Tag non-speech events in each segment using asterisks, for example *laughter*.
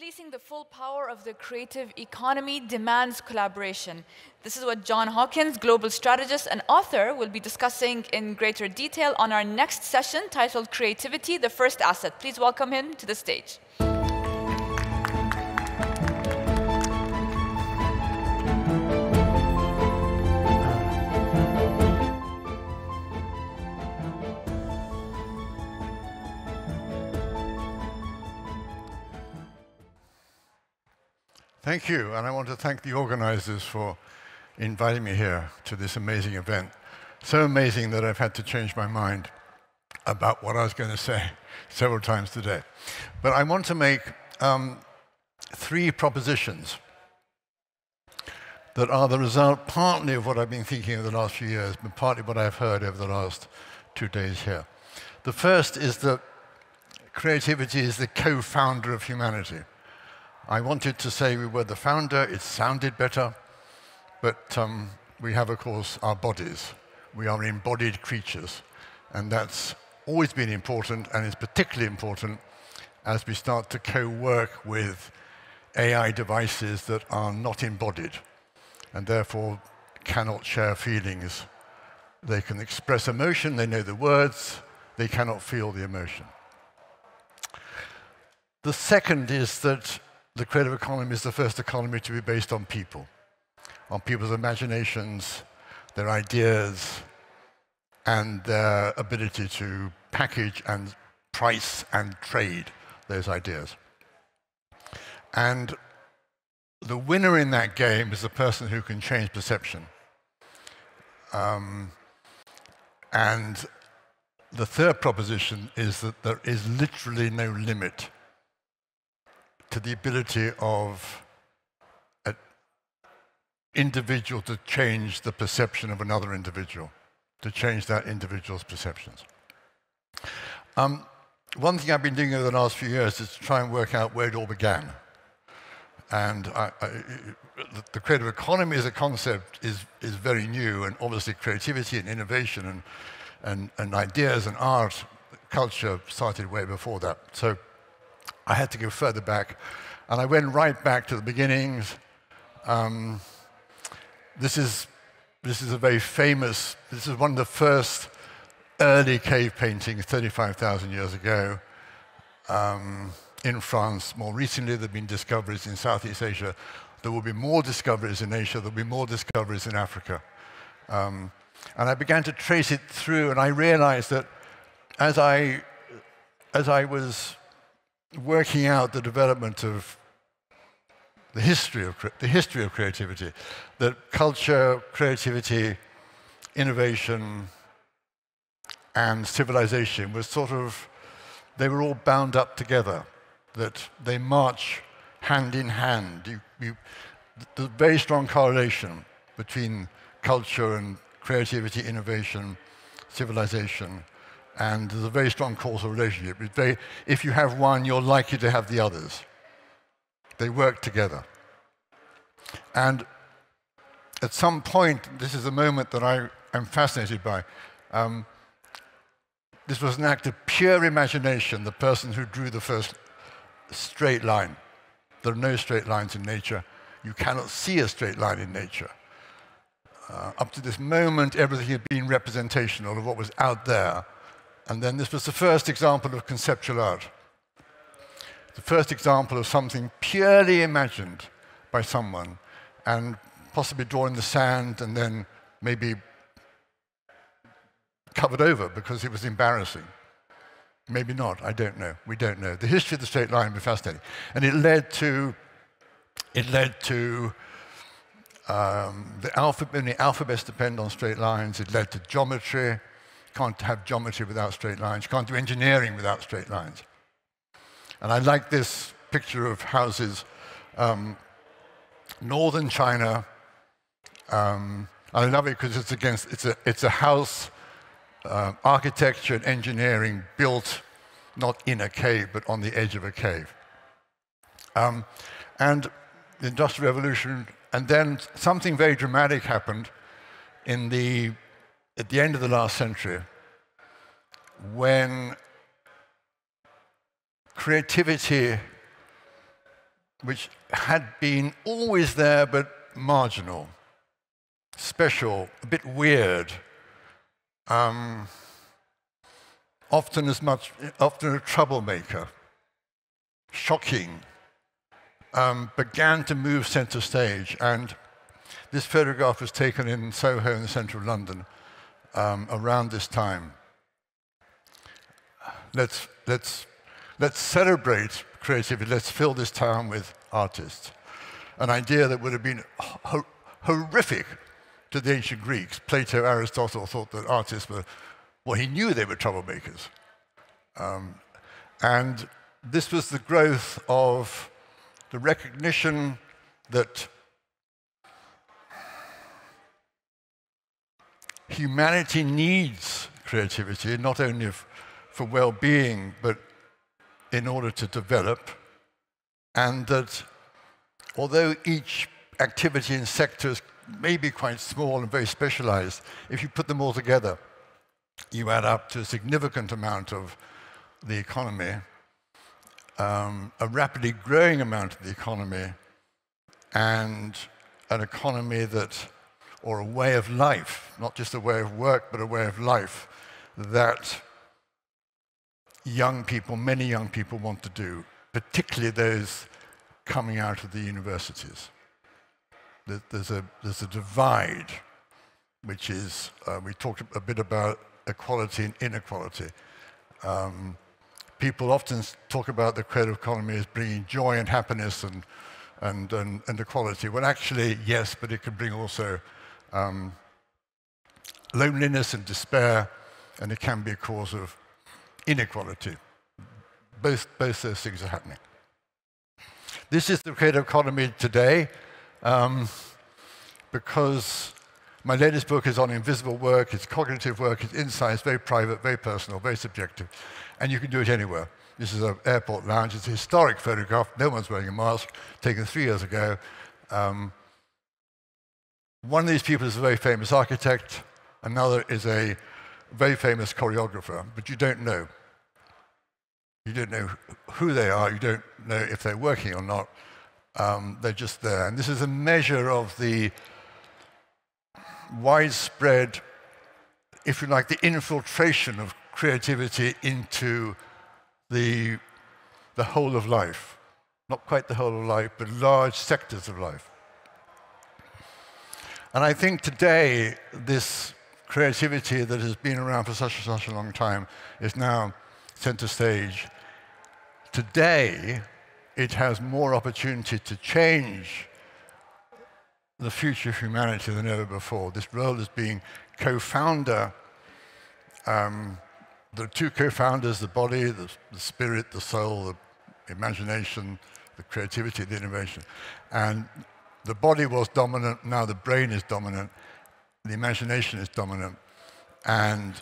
Releasing the full power of the creative economy demands collaboration. This is what John Howkins, global strategist and author, will be discussing in greater detail on our next session titled Creativity, the First Asset. Please welcome him to the stage. Thank you, and I want to thank the organizers for inviting me here to this amazing event. So amazing that I've had to change my mind about what I was going to say *laughs* several times today. But I want to make um, three propositions that are the result partly of what I've been thinking over the last few years, but partly what I've heard over the last two days here. The first is that creativity is the co-founder of humanity. I wanted to say we were the founder, it sounded better, but um, we have, of course, our bodies. We are embodied creatures, and that's always been important, and is particularly important as we start to co-work with AI devices that are not embodied, and therefore cannot share feelings. They can express emotion, they know the words, they cannot feel the emotion. The second is that the creative economy is the first economy to be based on people, on people's imaginations, their ideas, and their ability to package and price and trade those ideas. And the winner in that game is the person who can change perception. Um, and the third proposition is that there is literally no limit to the ability of an individual to change the perception of another individual, to change that individual's perceptions. Um, one thing I've been doing over the last few years is to try and work out where it all began. And I, I, the creative economy as a concept is, is very new, and obviously creativity and innovation and, and, and ideas and art, culture started way before that. So I had to go further back. And I went right back to the beginnings. Um, this, is, this is a very famous, this is one of the first early cave paintings 35,000 years ago um, in France. More recently, there have been discoveries in Southeast Asia. There will be more discoveries in Asia. There will be more discoveries in Africa. Um, and I began to trace it through, and I realized that as I, as I was working out the development of the history of, the history of creativity, that culture, creativity, innovation, and civilization was sort of, they were all bound up together, that they march hand in hand. You, you, the very strong correlation between culture and creativity, innovation, civilization, and there's a very strong causal relationship. Very, if you have one, you're likely to have the others. They work together. And at some point, this is a moment that I am fascinated by. Um, this was an act of pure imagination, the person who drew the first straight line. There are no straight lines in nature. You cannot see a straight line in nature. Uh, up to this moment, everything had been representational of what was out there and then this was the first example of conceptual art. The first example of something purely imagined by someone and possibly drawn in the sand and then maybe covered over because it was embarrassing. Maybe not, I don't know. We don't know. The history of the straight line was fascinating. And it led to, it led to um, the alphabet, the alphabets depend on straight lines. It led to geometry can't have geometry without straight lines. You can't do engineering without straight lines. And I like this picture of houses. Um, northern China, um, I love it because it's against, it's a, it's a house, uh, architecture and engineering built not in a cave, but on the edge of a cave. Um, and the Industrial Revolution, and then something very dramatic happened in the at the end of the last century when creativity which had been always there but marginal, special, a bit weird, um, often as much, often a troublemaker, shocking, um, began to move center stage. And this photograph was taken in Soho in the centre of London um, around this time. Let's, let's, let's celebrate creativity. Let's fill this town with artists. An idea that would have been ho horrific to the ancient Greeks. Plato, Aristotle thought that artists were, well, he knew they were troublemakers. Um, and this was the growth of the recognition that humanity needs creativity, not only for well being, but in order to develop, and that although each activity and sector may be quite small and very specialized, if you put them all together, you add up to a significant amount of the economy, um, a rapidly growing amount of the economy, and an economy that, or a way of life, not just a way of work, but a way of life that young people, many young people want to do, particularly those coming out of the universities. There's a, there's a divide, which is, uh, we talked a bit about equality and inequality. Um, people often talk about the creative economy as bringing joy and happiness and, and, and, and equality. Well, actually, yes, but it can bring also um, loneliness and despair, and it can be a cause of inequality. Both, both those things are happening. This is the creative economy today, um, because my latest book is on invisible work, it's cognitive work, it's insight, it's very private, very personal, very subjective, and you can do it anywhere. This is an airport lounge. It's a historic photograph. No one's wearing a mask, taken three years ago. Um, one of these people is a very famous architect. Another is a very famous choreographer, but you don't know. You don't know who they are. You don't know if they're working or not. Um, they're just there. And this is a measure of the widespread, if you like, the infiltration of creativity into the, the whole of life. Not quite the whole of life, but large sectors of life. And I think today, this creativity that has been around for such such a long time is now center stage Today, it has more opportunity to change the future of humanity than ever before. This role as being co-founder, um, are two co-founders, the body, the, the, spirit, the soul, the imagination, the creativity, the innovation. And the body was dominant, now the brain is dominant, the imagination is dominant, and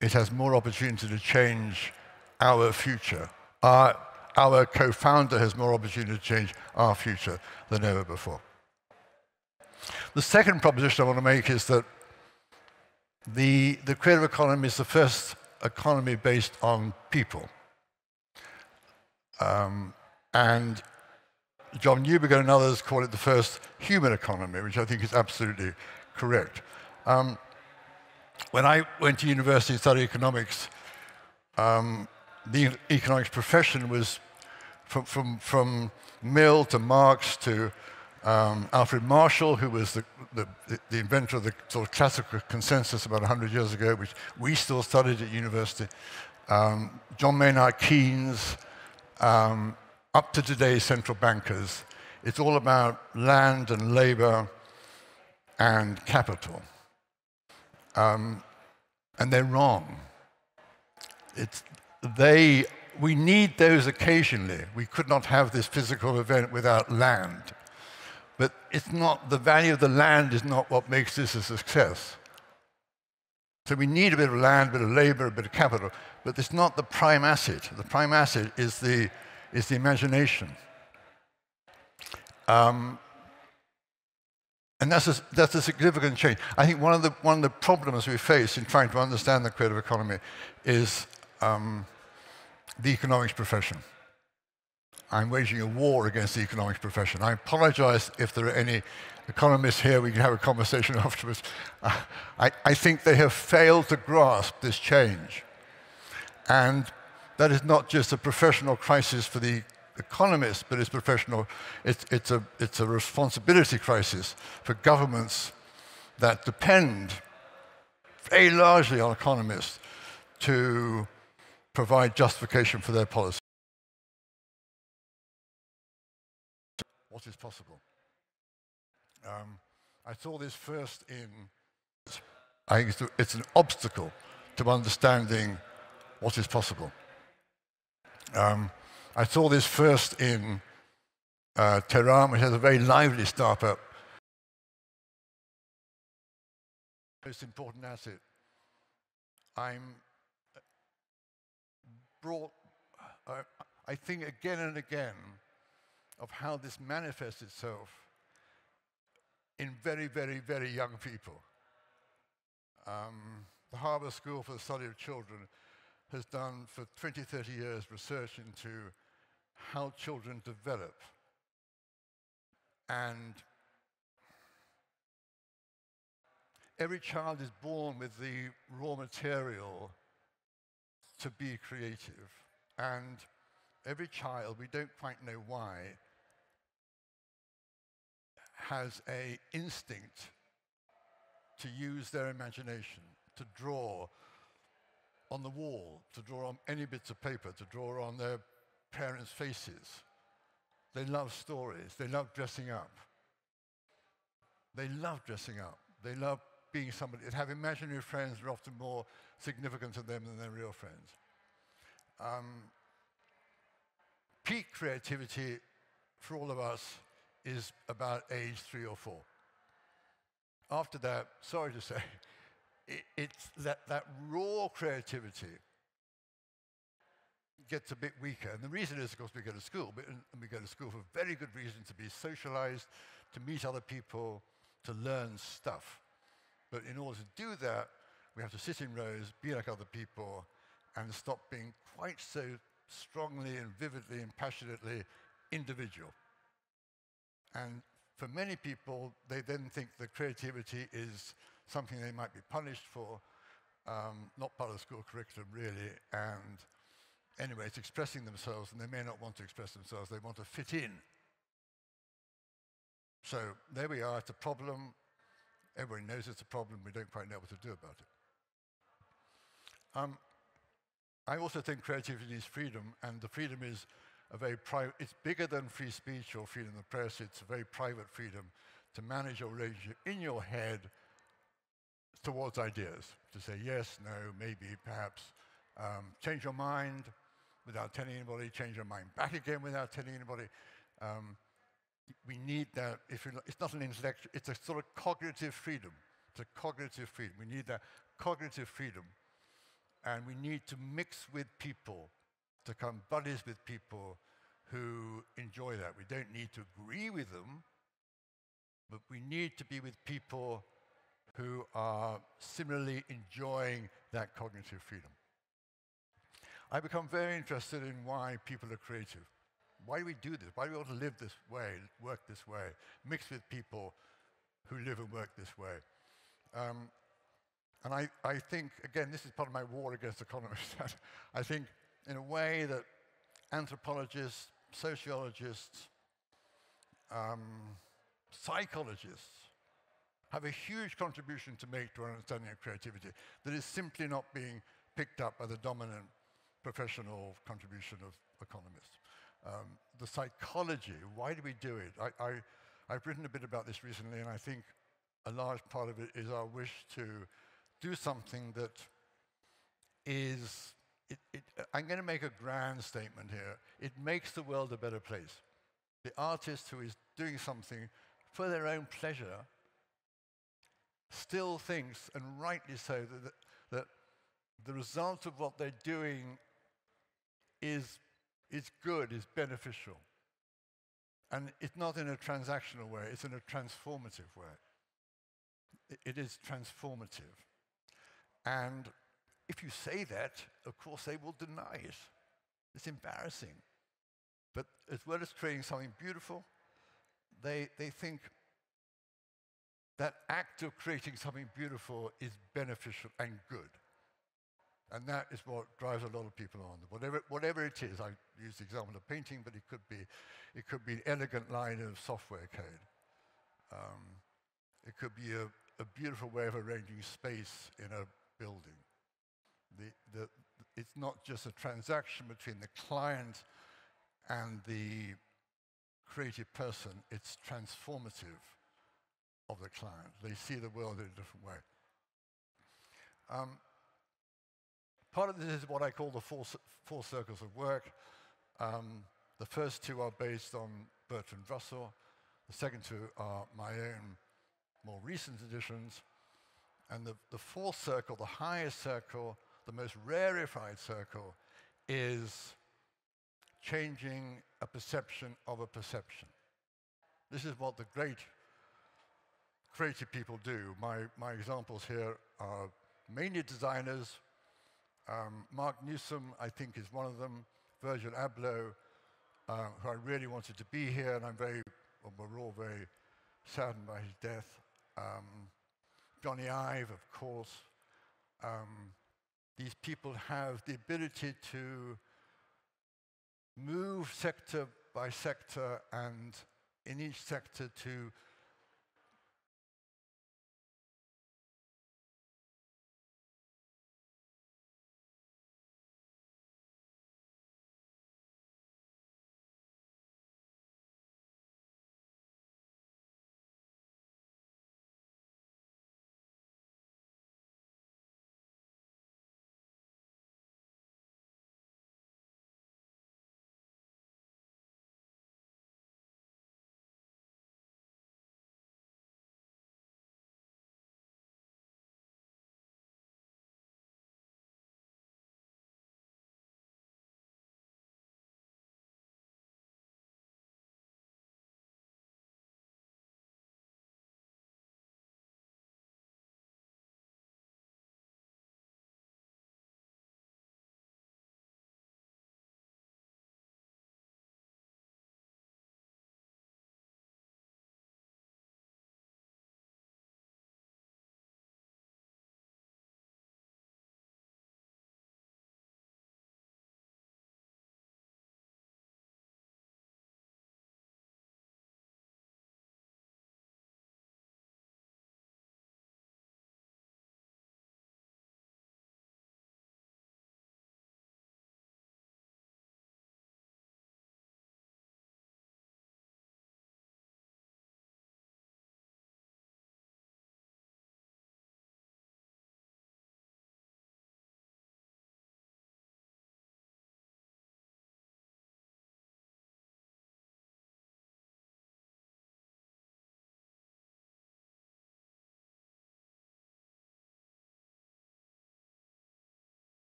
it has more opportunity to change our future our, our co-founder has more opportunity to change our future than ever before. The second proposition I want to make is that the, the creative economy is the first economy based on people. Um, and John Newbigin and others call it the first human economy, which I think is absolutely correct. Um, when I went to university and studied economics, um, the economics profession was from, from, from Mill to Marx to um, Alfred Marshall, who was the, the, the, inventor of the sort of classical consensus about 100 years ago, which we still studied at university. Um, John Maynard Keynes, um, up to today's central bankers. It's all about land and labor and capital. Um, and they're wrong. It's, they, we need those occasionally. We could not have this physical event without land. But it's not, the value of the land is not what makes this a success. So we need a bit of land, a bit of labor, a bit of capital, but it's not the prime asset. The prime asset is the, is the imagination. Um, and that's a, that's a significant change. I think one of, the, one of the problems we face in trying to understand the creative economy is um, the economics profession. I'm waging a war against the economics profession. I apologize if there are any economists here, we can have a conversation *laughs* afterwards. Uh, I, I think they have failed to grasp this change. And that is not just a professional crisis for the economists, but it's professional, it's, it's, a, it's a responsibility crisis for governments that depend very largely on economists to provide justification for their policy. What is possible? Um, I saw this first in, I think it's an obstacle to understanding what is possible. Um, I saw this first in uh, Tehran, which has a very lively startup. Most important asset. I'm brought, uh, I think again and again, of how this manifests itself in very, very, very young people. Um, the Harvard School for the Study of Children has done for 20, 30 years research into how children develop. And every child is born with the raw material to be creative. And every child, we don't quite know why, has a instinct to use their imagination, to draw on the wall, to draw on any bits of paper, to draw on their parents' faces. They love stories. They love dressing up. They love dressing up. They love being somebody. They have imaginary friends that are often more significant to them than their real friends. Um, peak creativity for all of us is about age three or four. After that, *laughs* sorry to say, it, it's that, that raw creativity gets a bit weaker. And the reason is, of course, we go to school, but, and we go to school for very good reason to be socialized, to meet other people, to learn stuff. But in order to do that, we have to sit in rows, be like other people, and stop being quite so strongly and vividly and passionately individual. And for many people, they then think that creativity is something they might be punished for, um, not part of the school curriculum really, and anyway, it's expressing themselves, and they may not want to express themselves, they want to fit in. So there we are, it's a problem. Everybody knows it's a problem, we don't quite know what to do about it. Um, I also think creativity is freedom, and the freedom is a very private, it's bigger than free speech or freedom of the press, it's a very private freedom to manage your relationship in your head towards ideas, to say yes, no, maybe, perhaps, um, change your mind without telling anybody, change your mind back again without telling anybody. Um, we need that, if it's not an intellectual, it's a sort of cognitive freedom. It's a cognitive freedom. We need that cognitive freedom. And we need to mix with people to become buddies with people who enjoy that. We don't need to agree with them, but we need to be with people who are similarly enjoying that cognitive freedom. I become very interested in why people are creative. Why do we do this? Why do we want to live this way, work this way, mix with people who live and work this way? Um, and I, I think, again, this is part of my war against economists. *laughs* I think in a way that anthropologists, sociologists, um, psychologists have a huge contribution to make to our understanding of creativity that is simply not being picked up by the dominant professional contribution of economists. Um, the psychology, why do we do it? I, I've written a bit about this recently, and I think a large part of it is our wish to do something that is it, it, I'm going to make a grand statement here. It makes the world a better place. The artist who is doing something for their own pleasure still thinks, and rightly so, that, that the result of what they're doing is, is good, is beneficial. And it's not in a transactional way, it's in a transformative way. it, is transformative. And if you say that, of course they will deny it. It's embarrassing. But as well as creating something beautiful, they, they think that act of creating something beautiful is beneficial and good. And that is what drives a lot of people on. Whatever, whatever it is, I use the example of painting, but it could be, it could be an elegant line of software code. Um, it could be a, a, beautiful way of arranging space in a building. The, the, it's not just a transaction between the client and the creative person, it's transformative of the client. They see the world in a different way. Um, Part of this is what I call the four, four circles of work. Um, the first two are based on Bertrand Russell. The second two are my own more recent editions. And the, the fourth circle, the highest circle, the most rarefied circle, is changing a perception of a perception. This is what the great creative people do. My, my examples here are mainly designers, um, Marc Newson, I think, is one of them. Virgil Abloh, uh, who I really wanted to be here, and I'm very, well, we're all very saddened by his death. Um, Jony Ive, of course. Um, these people have the ability to move sector by sector and in each sector to